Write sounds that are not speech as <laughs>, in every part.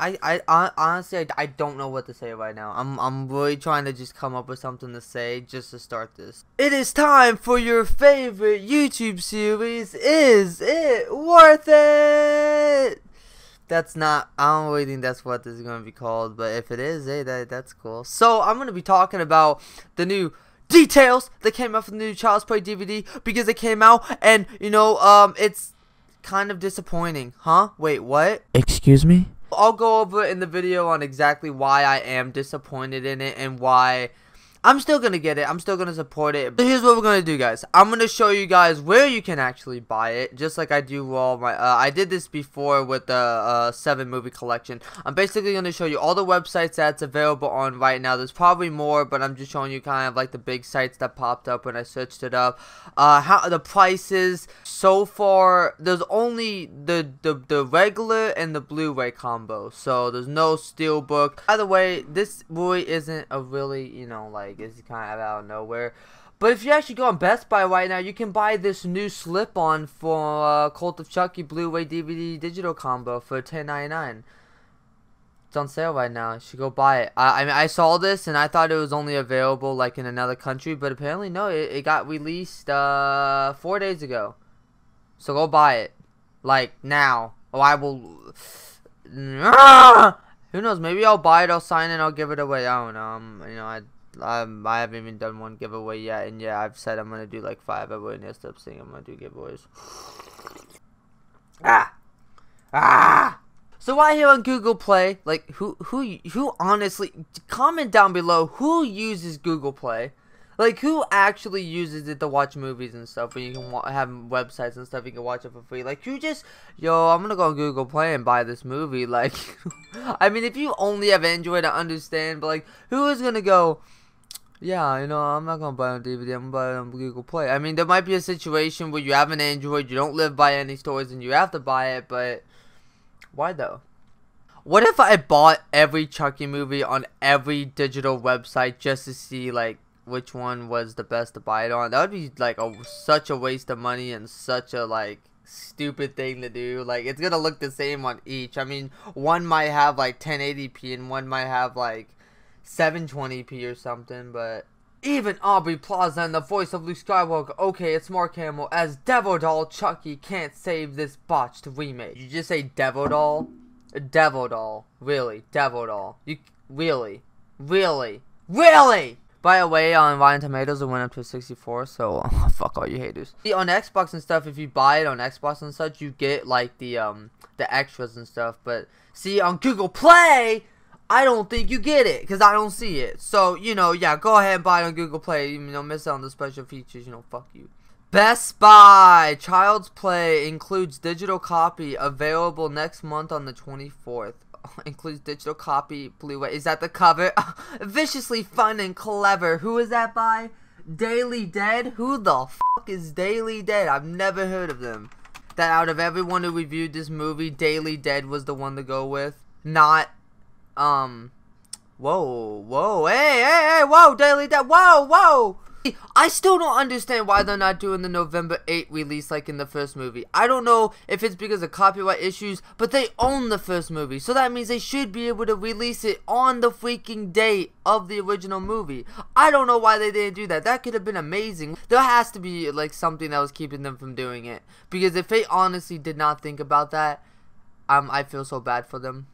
I, I, honestly I, I don't know what to say right now. I'm I'm really trying to just come up with something to say just to start this. It is time for your favorite YouTube series. Is it worth it? That's not. I don't really think that's what this is gonna be called. But if it is, hey, that that's cool. So I'm gonna be talking about the new details that came out from the new Child's Play DVD because it came out and you know um it's kind of disappointing, huh? Wait, what? Excuse me? I'll go over in the video on exactly why I am disappointed in it and why I'm still gonna get it. I'm still gonna support it. But here's what we're gonna do, guys. I'm gonna show you guys where you can actually buy it, just like I do all my. Uh, I did this before with the uh, seven movie collection. I'm basically gonna show you all the websites that's available on right now. There's probably more, but I'm just showing you kind of like the big sites that popped up when I searched it up. Uh, how the prices so far. There's only the the the regular and the Blu-ray combo, so there's no steelbook. By the way, this really isn't a really you know like like it's kind of out of nowhere. But if you actually go on Best Buy right now, you can buy this new slip-on for uh, Cult of Chucky Blu-ray DVD digital combo for $10.99. It's on sale right now. You should go buy it. I, I mean, I saw this and I thought it was only available like in another country, but apparently no, it, it got released uh, four days ago. So go buy it, like now. Oh, I will. <sighs> Who knows? Maybe I'll buy it. I'll sign it. I'll give it away. I don't know. You know, I um, I haven't even done one giveaway yet, and yeah, I've said I'm gonna do like five every next up saying I'm gonna do giveaways. Ah, ah. So why here on Google Play, like who who who honestly comment down below who uses Google Play, like who actually uses it to watch movies and stuff. When you can have websites and stuff, you can watch it for free. Like who just yo, I'm gonna go on Google Play and buy this movie. Like, <laughs> I mean, if you only have Android, I understand, but like who is gonna go? Yeah, you know, I'm not gonna buy on DVD. I'm gonna buy it on Google Play. I mean, there might be a situation where you have an Android, you don't live by any stores, and you have to buy it. But why though? What if I bought every Chucky movie on every digital website just to see like which one was the best to buy it on? That would be like a such a waste of money and such a like stupid thing to do. Like it's gonna look the same on each. I mean, one might have like 1080p and one might have like 720p or something, but even Aubrey Plaza and the voice of Luke Skywalker, okay, it's Mark Hamill, as Devil Doll Chucky can't save this botched remake. You just say Devil Doll? Devil Doll. Really? Devil Doll. You really? Really? Really? By the way, on Rotten Tomatoes, it went up to 64, so <laughs> fuck all you haters. See, on Xbox and stuff, if you buy it on Xbox and such, you get like the um the extras and stuff. But see, on Google Play, I don't think you get it because I don't see it. So, you know, yeah, go ahead and buy it on Google Play. You know, miss out on the special features. You know, fuck you. Best Buy Child's Play includes digital copy available next month on the 24th. <laughs> includes digital copy Blu-ray. Is that the cover? <laughs> Viciously fun and clever. Who is that by? Daily Dead? Who the fuck is Daily Dead? I've never heard of them. That out of everyone who reviewed this movie, Daily Dead was the one to go with. Not um, whoa, whoa, hey, hey, hey, whoa, Daily Dead, whoa, whoa. I still don't understand why they're not doing the November 8 release like in the first movie. I don't know if it's because of copyright issues, but they own the first movie. So that means they should be able to release it on the freaking date of the original movie. I don't know why they didn't do that. That could have been amazing. There has to be like something that was keeping them from doing it. Because if they honestly did not think about that, um, I feel so bad for them.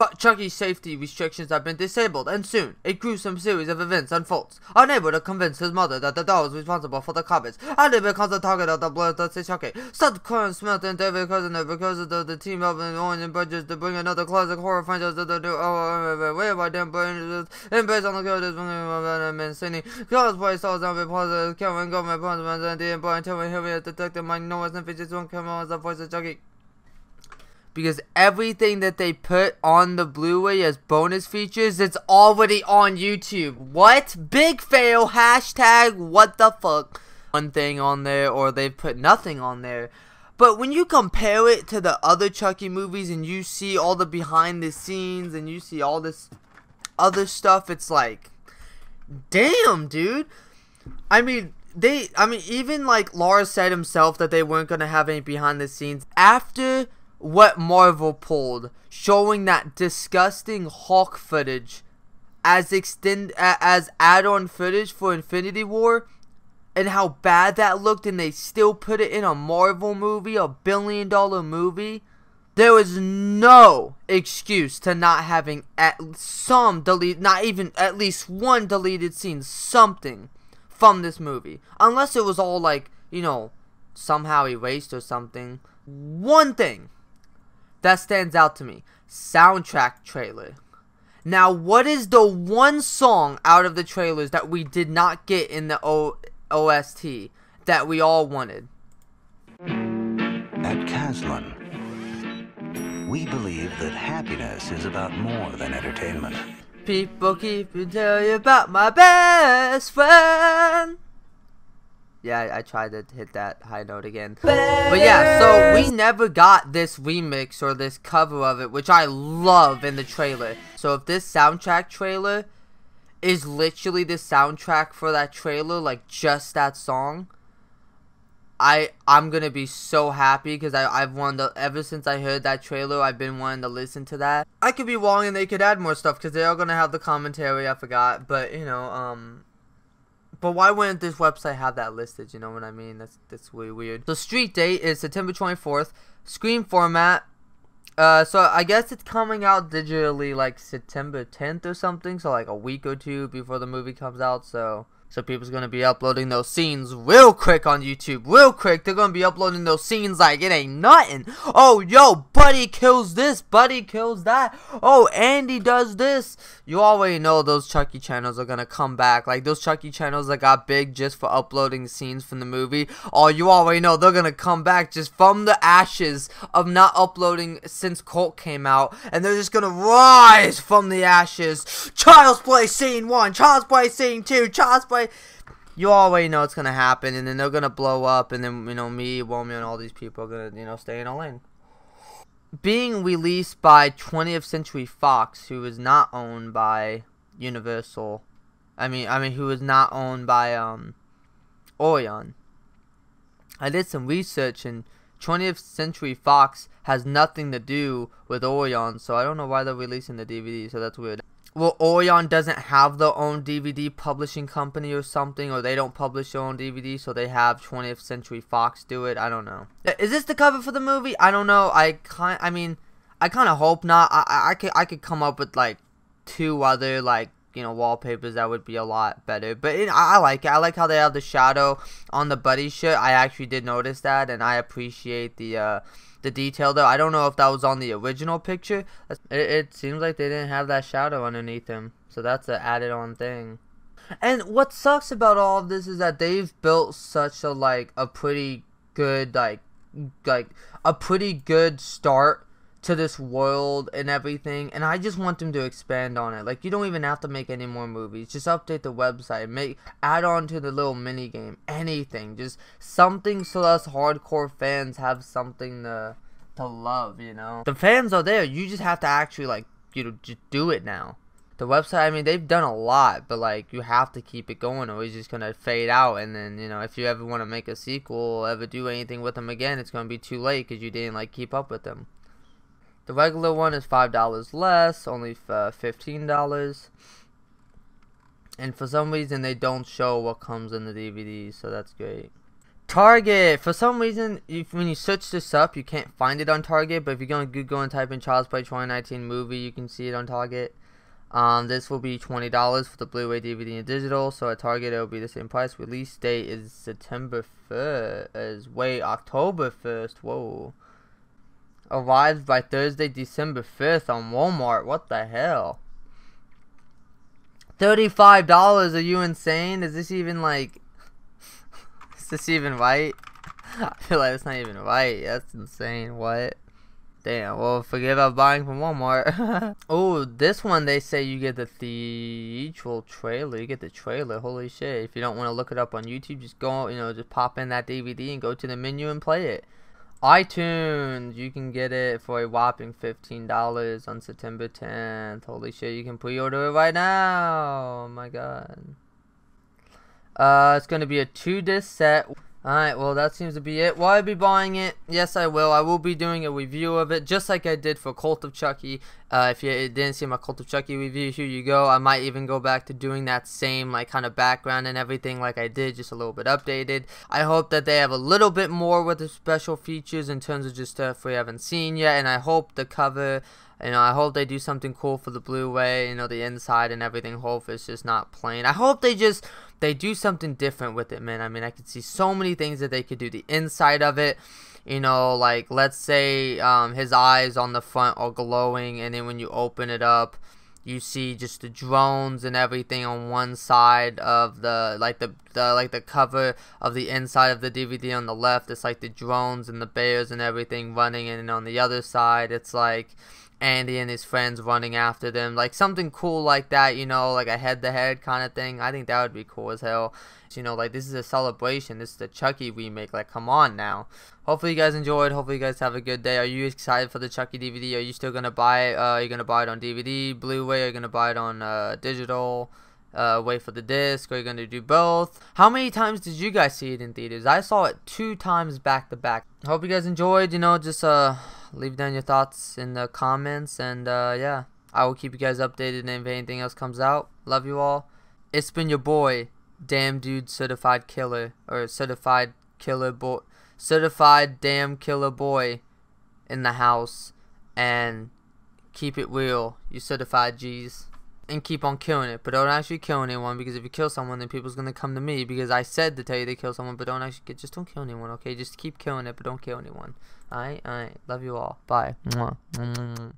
But Chucky's safety restrictions have been disabled, and soon, a gruesome series of events unfolds. Unable to convince his mother that the doll is responsible for the comments, and he becomes the target of the bloodthirsty Chucky. Stud Curran Smith and David Cousin because of the, the team up in Orange and Bridges to bring another classic horror franchise to the new oh, way by them and based on the characters from Mancini. Cosplay stars on positive Kevin Government Punishment and the important Terry Harriet Detective Mike Norris and features one camera as the voice of Chucky because everything that they put on the Blu-ray as bonus features, it's already on YouTube. What? Big fail. Hashtag what the fuck. One thing on there, or they've put nothing on there. But when you compare it to the other Chucky movies and you see all the behind the scenes and you see all this other stuff, it's like, damn, dude. I mean, they, I mean, even like Lars said himself that they weren't going to have any behind the scenes. After what Marvel pulled. showing that disgusting Hulk footage as extend as add-on footage for Infinity War and how bad that looked and they still put it in a Marvel movie, a billion dollar movie. There was no excuse to not having at some delete not even at least one deleted scene, something from this movie. Unless it was all like, you know, somehow erased or something. One thing that stands out to me. Soundtrack trailer. Now, what is the one song out of the trailers that we did not get in the o OST that we all wanted? At Caslin, we believe that happiness is about more than entertainment. People keep telling you about my best friend. Yeah, I, I, tried to hit that high note again. But yeah, so we never got this remix or this cover of it, which I love in the trailer. So if this soundtrack trailer is literally the soundtrack for that trailer, like just that song, I I'm gonna be so happy because I I've wanted to, ever since I heard that trailer I've been wanting to listen to that. I could be wrong and they could add more stuff because they are gonna have the commentary. I forgot, but you know um but why wouldn't this website have that listed? You know what I mean? That's that's really weird. The street date is September 24th. Screen format. Uh, so I guess it's coming out digitally like September 10th or something. So like a week or two before the movie comes out. So so people's gonna be uploading those scenes real quick on YouTube, real quick. They're gonna be uploading those scenes like it ain't nothing. Oh, yo, Buddy kills this, Buddy kills that. Oh, Andy does this. You already know those Chucky channels are gonna come back. Like those Chucky channels that got big just for uploading scenes from the movie. Oh, you already know they're gonna come back just from the ashes of not uploading since Cult came out, and they're just gonna rise from the ashes. Child's Play scene one, Child's Play scene two, Child's Play you already know it's gonna happen, and then they're gonna blow up, and then you know me, Romeo, and all these people are gonna you know stay in a lane. Being released by 20th Century Fox, who is not owned by Universal, I mean, I mean, who is not owned by um, Orion. I did some research, and 20th Century Fox has nothing to do with Orion, so I don't know why they're releasing the DVD. So that's weird well, Orion doesn't have their own DVD publishing company or something, or they don't publish their own DVD, so they have 20th Century Fox do it. I don't know. Is this the cover for the movie? I don't know. I kind, I mean, I kind of hope not. I, I, I could, I could come up with like two other like you know wallpapers that would be a lot better. But it, I, like it. I like how they have the shadow on the buddy shirt. I actually did notice that, and I appreciate the. uh the detail though. I don't know if that was on the original picture. It, it seems like they didn't have that shadow underneath him. So that's an added on thing. And what sucks about all of this is that they've built such a like a pretty good like like a pretty good start to this world and everything and I just want them to expand on it. Like you don't even have to make any more movies. Just update the website, make add on to the little mini game, anything. Just something so us hardcore fans have something to to love, you know. The fans are there. You just have to actually like, you know, just do it now. The website, I mean, they've done a lot, but like you have to keep it going or it's just gonna fade out. And then you know, if you ever want to make a sequel, ever do anything with them again, it's gonna be too late because you didn't like keep up with them. The regular one is $5 less, only uh, $15. And for some reason, they don't show what comes in the DVD, so that's great. Target. For some reason, if, when you search this up, you can't find it on Target. But if you go on Google and type in Child's Play 2019 movie, you can see it on Target. Um, this will be $20 for the Blu-ray, DVD, and digital. So at Target, it will be the same price. Release date is September 1st. Is wait, October 1st. Whoa arrives by Thursday, December 5th on Walmart. What the hell? $35? Are you insane? Is this even like... <laughs> is this even right? <laughs> I feel like it's not even right. That's insane. What? Damn, well, forgive us buying from Walmart. <laughs> oh, this one, they say you get the theatrical trailer. You get the trailer. Holy shit. If you don't want to look it up on YouTube, just go, you know, just pop in that DVD and go to the menu and play it iTunes, you can get it for a whopping $15 on September 10th. Holy shit, you can pre-order it right now. Oh my god. Uh, it's going to be a two-disc set. Alright, well that seems to be it. Will I be buying it? Yes, I will. I will be doing a review of it, just like I did for Cult of Chucky. Uh, if you didn't see my Cult of Chucky review, here you go. I might even go back to doing that same like kind of background and everything like I did, just a little bit updated. I hope that they have a little bit more with the special features in terms of just stuff we haven't seen yet, and I hope the cover you know, I hope they do something cool for the Blu-ray, you know, the inside and everything. Hope it's just not plain. I hope they just, they do something different with it, man. I mean, I could see so many things that they could do. The inside of it, you know, like, let's say um, his eyes on the front are glowing, and then when you open it up, you see just the drones and everything on one side of the like the, the like the cover of the inside of the DVD on the left it's like the drones and the bears and everything running and on the other side it's like Andy and his friends running after them. Like something cool like that, you know, like a head to head kind of thing. I think that would be cool as hell. You know, like this is a celebration. This is the Chucky remake. Like, come on now. Hopefully you guys enjoyed. Hopefully you guys have a good day. Are you excited for the Chucky DVD? Are you still gonna buy it? Uh, are you gonna buy it on DVD, Blu-ray? Are you gonna buy it on uh, digital? uh, wait for the disc? Are you gonna do both? How many times did you guys see it in theaters? I saw it two times back to back. Hope you guys enjoyed. You know, just uh, leave down your thoughts in the comments, and uh, yeah, I will keep you guys updated if anything else comes out. Love you all. It's been your boy, Damn Dude Certified Killer, or Certified Killer Boy, Certified Damn Killer Boy, in the house, and keep it real, you certified G's and keep on killing it. But don't actually kill anyone because if you kill someone, then people's gonna come to me because I said to tell you to kill someone, but don't actually get, just don't kill anyone, okay? Just keep killing it, but don't kill anyone. Alright, alright. Love you all. Bye. Mwah.